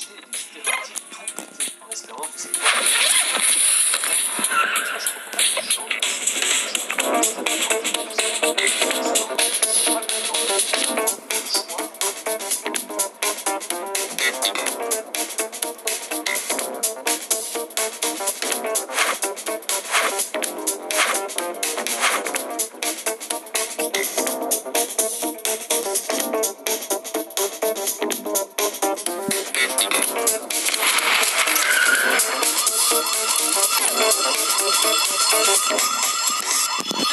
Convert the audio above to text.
sitting still. Thank you.